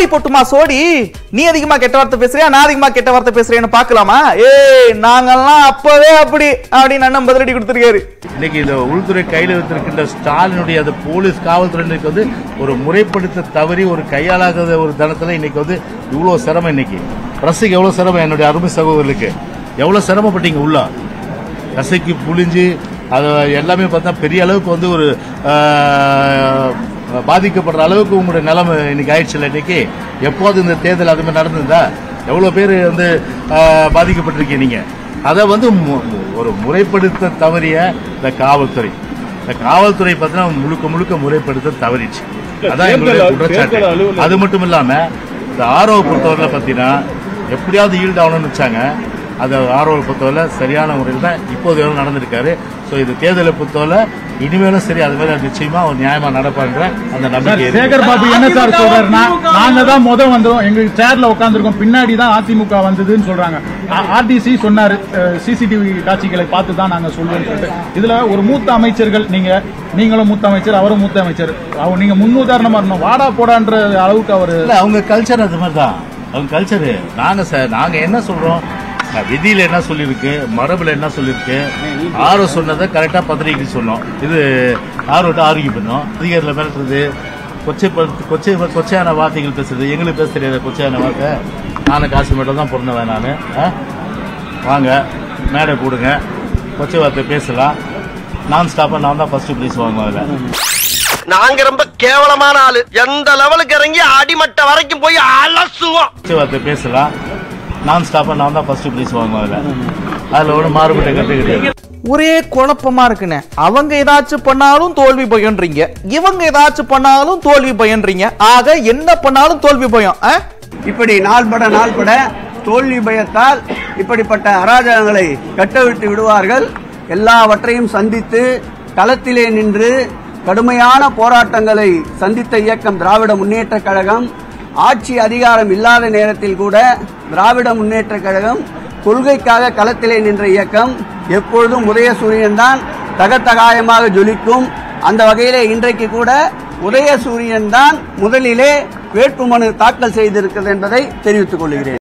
சோடி போட்டுமா சோடி? நீ அதிகமா கெட்ட வார்த்தை பேசுறியா? நான் அதிகமா கெட்ட வார்த்தை பேசுறேன்னு பார்க்கலாமா? ஏய் நாங்கெல்லாம் அப்பவே அப்படி அப்படின்னு அண்ணன் பதிலடி கொடுத்துருக்காரு. இன்னைக்கு இந்த உள்துறை கையில் வைத்திருக்கின்ற ஸ்டாலினுடைய அந்த போலீஸ் காவல்துறையினருக்கு வந்து ஒரு முறைப்படுத்த தவறி ஒரு கையாளாகாத ஒரு தனத்துல இன்னைக்கு வந்து இவ்வளவு சிரமம் இன்னைக்கு. ரசிக்கு எவ்வளவு சிரமம் என்னுடைய அருமை சகோதரர்களுக்கு. எவ்வளவு சிரமப்பட்டீங்க உள்ள? ரசிக்கு புளிஞ்சு அது எல்லாமே பார்த்தா பெரிய அளவுக்கு வந்து ஒரு பாதிக்கப்படுற அளவுக்கு உங்களுடைய நிலைமை இன்னைக்கு ஆயிடுச்சுல இன்னைக்கு? எப்போது இந்த தேர்தல் அது மாதிரி நடந்திருந்தா? எவ்வளோ பேர் வந்து பாதிக்கப்பட்டிருக்கீங்க நீங்க? அதை வந்து ஒரு முறைப்படுத்த தவறிய இந்த காவல்துறை. இந்த காவல்துறை பார்த்தீங்கன்னா முழுக்க முழுக்க முறைப்படுத்த தவறிச்சு அதான் எங்களுடைய குற்றச்சாட்டு. அது மட்டும் இல்லாம இந்த ஆர்ஓ பொறுத்தவரை பார்த்தீங்கன்னா எப்படியாவது ஈல்ட் ஆகணும்னு வச்சாங்க. அது ஆர்ஓ பொறுத்தவரை சரியான முறையில் தான் இப்போது வரை நடந்திருக்காரு. ஸோ இது தேர்தலை பொறுத்தவரை இனிமேலும் சரி அது மாதிரி நிச்சயமா ஒரு நியாயமா நடப்பான்ற அந்த நம்பிக்கை. சேகர் பாபு என்ன சார் சொல்றாருன்னா நாங்க தான் முத வந்தோம். எங்க சேர்ல உட்காந்துருக்கோம் பின்னாடி தான் அதிமுக வந்ததுன்னு சொல்றாங்க. ஆர்டிசி சொன்னாரு. சிசிடிவி காட்சிகளை பார்த்து தான் நாங்க சொல்லுவோம் சொல்லிட்டு. இதுல ஒரு மூத்த அமைச்சர்கள் நீங்க நீங்களும் மூத்த அமைச்சர் அவரும் மூத்த அமைச்சர். அவர் நீங்க முன்னுதாரணமா இருக்கணும். வாடா போடான்ற அளவுக்கு அவரு இல்ல அவங்க கல்ச்சர் அது மாதிரி தான் அவங்க கல்ச்சரு நாங்க சார் நாங்க என்ன சொல்றோம்? விதியில என்ன சொல்லியிருக்கு மரபுல என்ன சொல்லியிருக்கு ஆரோ சொன்னதை கரெக்டா பத்திரிகைக்கு சொன்னோம். இது ஆரோட்ட ஆரோக்கியம் பண்ணோம். அதிகாரியில் மிரட்டுறது கொச்சை கொச்சை கொச்சையான வார்த்தைகள் பேசுறது எங்களுக்கு பேச தெரியாத கொச்சையான வார்த்தை. நானும் காசு மட்டும் தான் பிறந்தவன் நான். வாங்க மேடை போடுங்க. கொச்சை வார்த்தை பேசலாம். நான் ஸ்டாப்பாக நான் தான் ஃபர்ஸ்ட் ப்ரைஸ் வாங்குவேன் அதில். நாங்க ரொம்ப கேவலமான ஆளு. எந்த லெவலுக்கு இறங்கி அடிமட்ட வரைக்கும் போய் அலசுவோம். பேசலாம். நான் ஸ்டாப்பா நான் தான் ஃபர்ஸ்ட் ப்ரைஸ் வாங்குவேன் அதில் அதில் ஒன்றும் மாறுபட்ட கருத்து கிடையாது ஒரே குழப்பமா இருக்குண்ணே. அவங்க ஏதாச்சும் பண்ணாலும் தோல்வி பயன்றீங்க. இவங்க ஏதாச்சும் பண்ணாலும் தோல்வி பயன்றீங்க. ஆக என்ன பண்ணாலும் தோல்வி பயம் ஆ? இப்படி நாள்பட நாள்பட தோல்வி பயத்தால் இப்படிப்பட்ட அராஜகங்களை கட்டவிழ்த்து விடுவார்கள். எல்லாவற்றையும் சந்தித்து களத்திலே நின்று கடுமையான போராட்டங்களை சந்தித்த இயக்கம் திராவிட முன்னேற்ற கழகம். ஆட்சி அதிகாரம் இல்லாத நேரத்தில் கூட திராவிட முன்னேற்ற கழகம் கொள்கைக்காக களத்திலே நின்ற இயக்கம் எப்பொழுதும் உதயசூரியன் தான் தகத்தகாயமாக ஜொலிக்கும். அந்த வகையிலே இன்றைக்கு கூட உதயசூரியன் தான் முதலிலே வேட்புமனு தாக்கல் செய்திருக்கிறது என்பதை தெரிவித்துக் கொள்கிறேன்.